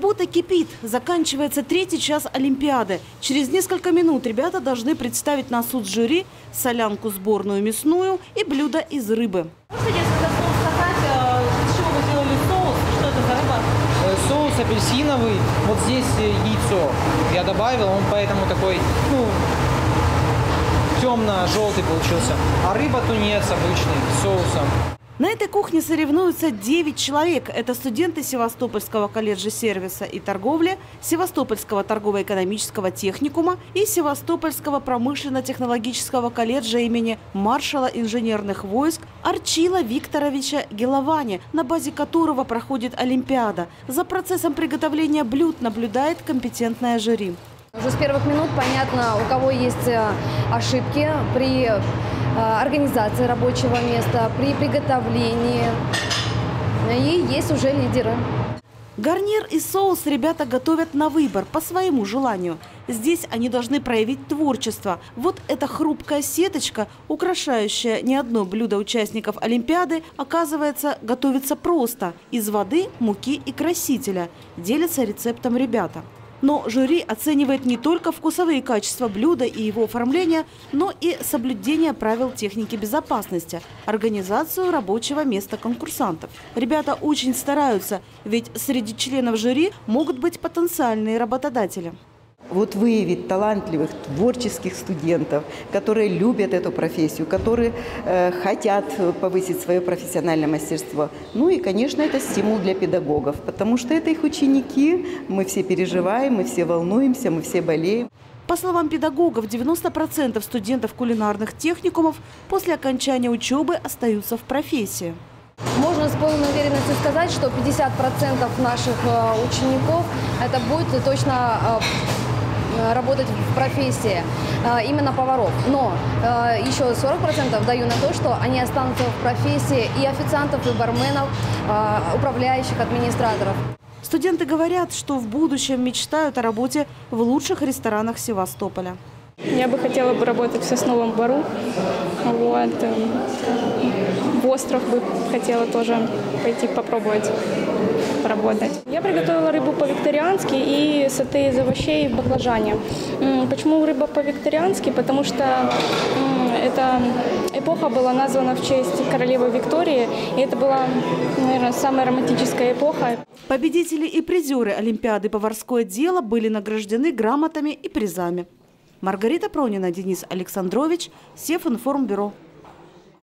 Работа кипит. Заканчивается третий час Олимпиады. Через несколько минут ребята должны представить на суд жюри солянку сборную мясную и блюдо из рыбы. Можете несколько слов сказать, э, из чего вы делали соус? Что это за рыба? Э, Соус апельсиновый, вот здесь э, яйцо я добавил, он поэтому такой, ну, темно-желтый получился. А рыба тунец обычный с соусом. На этой кухне соревнуются 9 человек. Это студенты Севастопольского колледжа сервиса и торговли, Севастопольского торгово-экономического техникума и Севастопольского промышленно-технологического колледжа имени маршала инженерных войск Арчила Викторовича Геловани, на базе которого проходит Олимпиада. За процессом приготовления блюд наблюдает компетентное жюри. Уже с первых минут понятно, у кого есть э, ошибки при организации рабочего места, при приготовлении. И есть уже лидеры. Гарнир и соус ребята готовят на выбор, по своему желанию. Здесь они должны проявить творчество. Вот эта хрупкая сеточка, украшающая не одно блюдо участников Олимпиады, оказывается, готовится просто. Из воды, муки и красителя. Делятся рецептом ребята. Но жюри оценивает не только вкусовые качества блюда и его оформления, но и соблюдение правил техники безопасности, организацию рабочего места конкурсантов. Ребята очень стараются, ведь среди членов жюри могут быть потенциальные работодатели. Вот выявить талантливых, творческих студентов, которые любят эту профессию, которые э, хотят повысить свое профессиональное мастерство. Ну и, конечно, это стимул для педагогов, потому что это их ученики, мы все переживаем, мы все волнуемся, мы все болеем. По словам педагогов, 90% студентов кулинарных техникумов после окончания учебы остаются в профессии. Можно с полной уверенностью сказать, что 50% наших э, учеников это будет точно э, работать в профессии э, именно поваров. Но э, еще 40% даю на то, что они останутся в профессии и официантов, и барменов, э, управляющих, администраторов. Студенты говорят, что в будущем мечтают о работе в лучших ресторанах Севастополя. Я бы хотела бы работать в Сосновом Бару. Вот. эм, В остров бы хотела тоже пойти попробовать поработать. Я приготовила рыбу по-викториански и сате из овощей в баклажане. Почему рыба по-викториански? Потому что эта эпоха была названа в честь королевы Виктории, и это была, наверное, самая романтическая эпоха. Победители и призеры Олимпиады «Поварское дело» были награждены грамотами и призами. Маргарита Пронина, Денис Александрович, Севинформбюро.